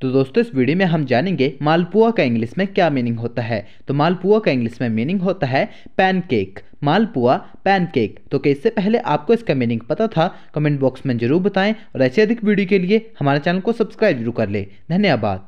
तो दोस्तों, इस वीडियो में हम जानेंगे मालपुआ का इंग्लिश में क्या मीनिंग होता है। तो मालपुआ का इंग्लिश में मीनिंग होता है पैनकेक मालपुआ पैनकेक तो क्या इससे पहले आपको इसका मीनिंग पता था कमेंट बॉक्स में ज़रूर बताएँ और ऐसे अधिक वीडियो के लिए हमारे चैनल को सब्सक्राइब ज़रूर कर लें। धन्यवाद।